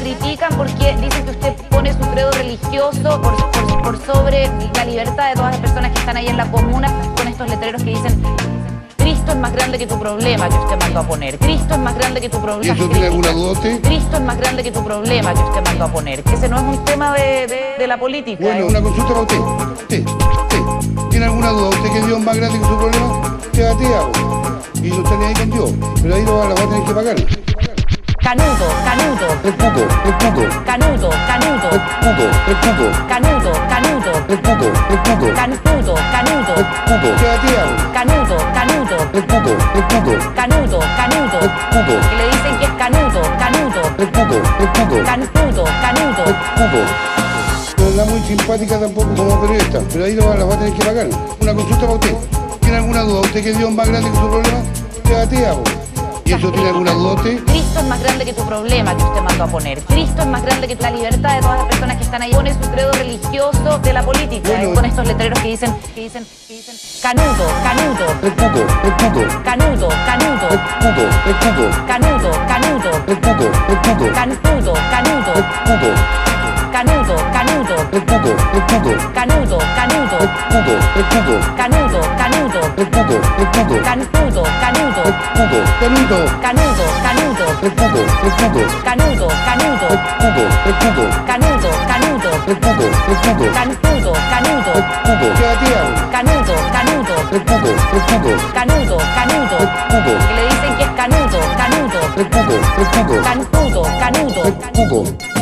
critican porque dicen que usted pone su credo religioso por, por- por sobre la libertad de todas las personas que están ahí en la comuna con estos letreros que dicen Cristo es más grande que tu problema que usted mandó a poner. Cristo es más grande que tu problema. ¿Y eso tiene alguna duda usted? Cristo es más grande que tu problema que usted mandó a poner. Que ese no es un tema de, de- de la política. Bueno, un- una consulta para usted. Usted, usted. ¿Tiene alguna duda usted que Dios es más grande que su problema? Atea, po. Y está ni ahí con Dios. Pero ahí lo va a tener que pagar. Canuto, canuto, Canuto, el cuco, el cuco, canuto, canuto, el cuco. Usted atea, po. canuto, canuto, El cuco, el cuco, canuto, canuto. el cuco, Que le dicen que es canuto, canuto, el cuco, el cuco, canuto, canuto. el cuco. No es la muy simpática tampoco como periodista, pero ahí lo va, la va a tener que pagar. Una consulta para usted. ¿Tiene alguna duda usted que Dios es más grande que su problema? Usted atea, po. ¿Y eso tiene alguna duda usted? Cristo es más grande que tu problema que usted mandó a poner. Cristo es más grande que la libertad de todas las personas que están ahí. Pone su credo religioso de la política. Bueno. eh, con estos letreros que dicen, que dicen, que dicen, canuto, canuto, El cuco, el cuco, canuto, canuto, el cuco, el cuco, canuto, canuto, el cuco, el cuco, canuto, canuto, el cuco, canuto, canuto, el cuco, el cuco, canuto, canuto, el cuco, el cuco, canuto, canuto, el cuco, el cuco, canuto, cuco, canuto, canuto, canuto, el cuco, el cuco, canuto, canuto, el cuco, el cuco, canuto, canuto, el cuco, el cuco, canuto, canuto, el cuco, ¿qué atea, po? canuto, canuto, el cuco, el cuco, canuto, canuto. el Que le dicen que es canuto, canuto, el cuco, el cuco, canuto, canuto. el cuco.